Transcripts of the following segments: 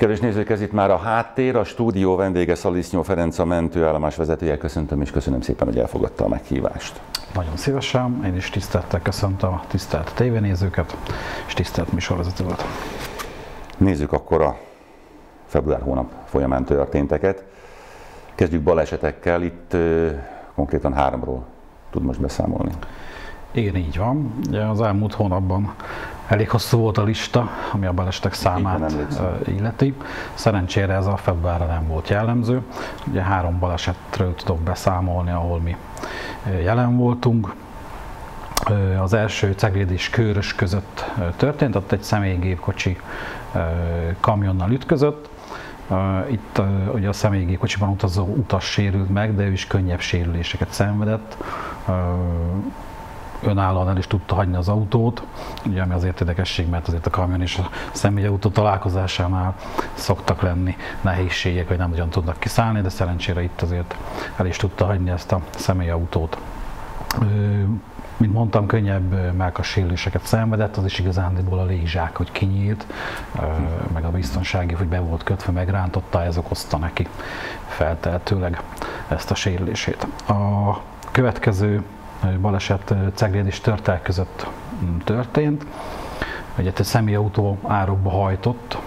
Kedves nézők, ez itt már a háttér, a stúdió vendége Szalisznyó Ferenc a mentőállomás vezetője. Köszöntöm és köszönöm szépen, hogy elfogadta a meghívást. Nagyon szívesen, én is tisztelettel köszöntöm a tisztelt tévénézőket és tisztelt műsorvezetőt. Nézzük akkor a február hónap folyamán történteket. Kezdjük balesetekkel, itt konkrétan háromról tud most beszámolni. Igen, így van. Az elmúlt hónapban elég hosszú volt a lista, ami a balesetek számát illeti. Szerencsére ez a februárra nem volt jellemző. Ugye három balesetről tudok beszámolni, ahol mi jelen voltunk. Az első Cegléd és Körös között történt, ott egy személygépkocsi kamionnal ütközött. Itt ugye a személygépkocsiban utazó utas sérült meg, de ő is könnyebb sérüléseket szenvedett önállóan el is tudta hagyni az autót, ugye ami azért érdekesség, mert azért a kamion és a személyautó találkozásánál szoktak lenni nehézségek, hogy nem nagyon tudnak kiszállni, de szerencsére itt azért el is tudta hagyni ezt a személyautót. Mint mondtam, könnyebb melkas sérüléseket szenvedett, az is igazándiból a légzsák, hogy kinyílt, meg a biztonsági, hogy be volt kötve, megrántotta, ez okozta neki feltehetőleg ezt a sérülését. A következő baleset Cegléd és Törtel között mm, történt. Ugye egy személyautó árokba hajtott,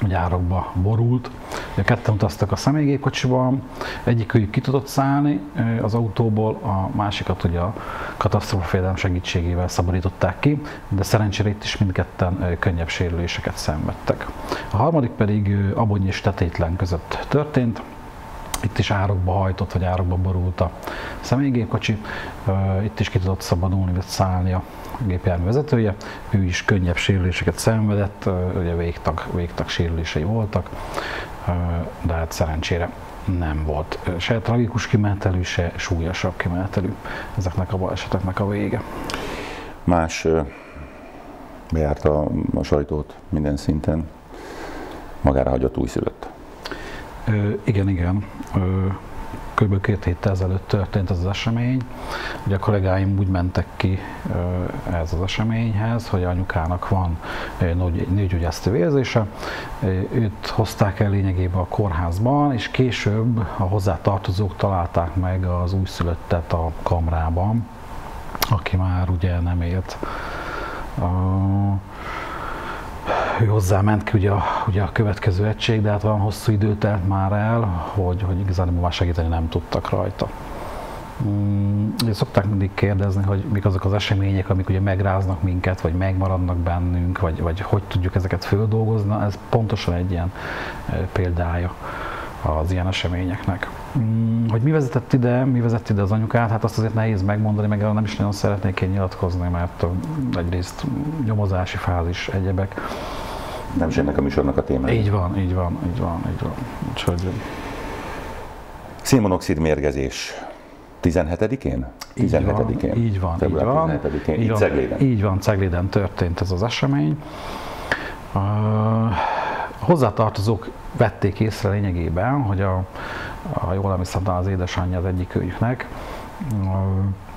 vagy árokba borult. Ugye ketten utaztak a személygépkocsiban, egyikőjük ki tudott szállni az autóból, a másikat ugye a katasztrófafélelem segítségével szabadították ki, de szerencsére itt is mindketten könnyebb sérüléseket szenvedtek. A harmadik pedig Abony és Tetétlen között történt, itt is árokba hajtott, vagy árokba borult a személygépkocsi. Itt is ki tudott szabadulni, vagy szállni a gépjármű vezetője. Ő is könnyebb sérüléseket szenvedett, ugye végtag, végtag sérülései voltak, de hát szerencsére nem volt se tragikus kimenetelű, se súlyosabb kimenetelű ezeknek a baleseteknek a vége. Más bejárta a sajtót minden szinten, magára hagyott újszülött. Igen, igen. Kb. két héttel ezelőtt történt ez az esemény. Ugye a kollégáim úgy mentek ki ez az eseményhez, hogy anyukának van nőgyógyásztó érzése. Őt hozták el lényegében a kórházban, és később a hozzátartozók találták meg az újszülöttet a kamrában, aki már ugye nem élt ő hozzá ment ki ugye a, ugye a következő egység, de hát olyan hosszú idő telt már el, hogy, hogy igazán már segíteni nem tudtak rajta. Mm, szokták mindig kérdezni, hogy mik azok az események, amik ugye megráznak minket, vagy megmaradnak bennünk, vagy, vagy hogy tudjuk ezeket földolgozni. Ez pontosan egy ilyen példája az ilyen eseményeknek. Mm, hogy mi vezetett ide, mi vezett ide az anyukát, hát azt azért nehéz megmondani, meg nem is nagyon szeretnék én nyilatkozni, mert egyrészt nyomozási fázis, egyebek nem is ennek a műsornak a témája. Így van, így van, így van, így van. Úgyhogy... Szénmonoxid mérgezés 17-én? 17-én. Így van, így van. 17-én, így, van, Cegléden. Így van, Cegléden történt ez az esemény. Uh, hozzátartozók vették észre lényegében, hogy a, a jól emlékszem, az édesanyja az egyik őjüknek,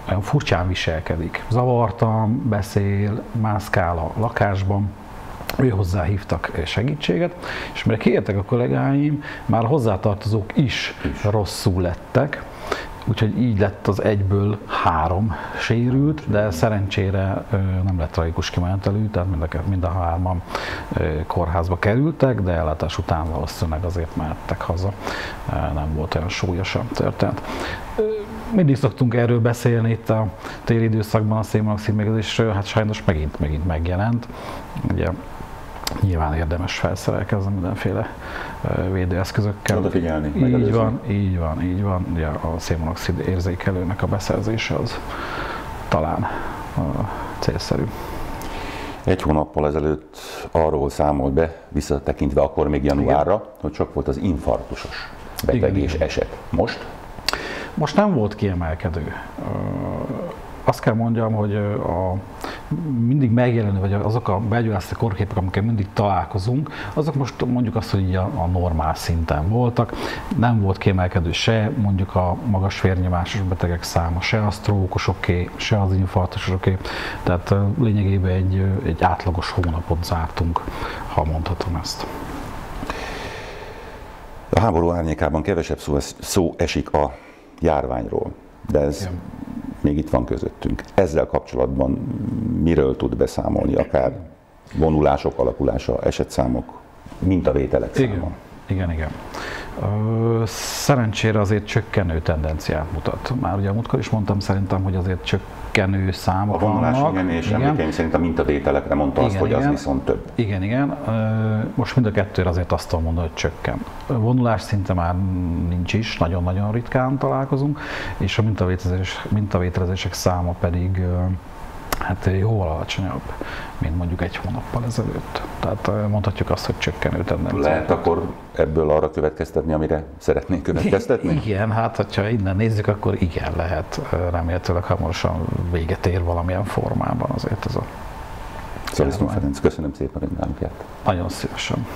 olyan furcsán viselkedik. Zavartan, beszél, mászkál a lakásban, ő hozzá hívtak segítséget, és mire kértek a kollégáim, már hozzátartozók is, is. rosszul lettek, úgyhogy így lett az egyből három sérült, de szerencsére nem lett tragikus kimenetelű, tehát mind a, mind a hárman kórházba kerültek, de ellátás után valószínűleg azért mehettek haza, nem volt olyan súlyosabb történet. Mindig szoktunk erről beszélni itt a téli időszakban a szénmonoxid mégzésről, hát sajnos megint, megint megjelent. Ugye Nyilván érdemes felszerelkezni mindenféle védőeszközökkel. Oda figyelni. Így van, így van, így van. Ugye a szénmonoxid érzékelőnek a beszerzése az talán célszerű. Egy hónappal ezelőtt arról számolt be, visszatekintve akkor még januárra, Igen. hogy csak volt az infarktusos beteg és eset. Most? Most nem volt kiemelkedő azt kell mondjam, hogy a mindig megjelenő, vagy azok a begyógyászati korképek, amikkel mindig találkozunk, azok most mondjuk azt, hogy a, a normál szinten voltak. Nem volt kiemelkedő se mondjuk a magas vérnyomásos betegek száma, se a sztrókosoké, se az infarktusoké. Tehát lényegében egy, egy átlagos hónapot zártunk, ha mondhatom ezt. háború árnyékában kevesebb szó, szó esik a járványról, de ez Igen. Még itt van közöttünk. Ezzel kapcsolatban miről tud beszámolni, akár vonulások alakulása, esetszámok, mintavételek száma? Igen. Igen, igen. Szerencsére azért csökkenő tendenciát mutat. Már ugye a múltkor is mondtam szerintem, hogy azért csökkenő számok A vonulás vannak. igen, és igen. emlékeim szerint a mintavételekre mondta igen, azt, hogy igen. az viszont több. Igen, igen. Most mind a kettőre azért azt tudom mondani, hogy csökken. A vonulás szinte már nincs is, nagyon-nagyon ritkán találkozunk, és a mintavételezés, mintavételezések száma pedig hát jóval alacsonyabb, mint mondjuk egy hónappal ezelőtt. Tehát mondhatjuk azt, hogy csökkenő tendencia. Lehet akkor ebből arra következtetni, amire szeretnénk következtetni? Igen, hát ha innen nézzük, akkor igen, lehet. Remélhetőleg hamarosan véget ér valamilyen formában azért ez a Szóval Ferenc, köszönöm szépen, hogy nálunk Nagyon szívesen.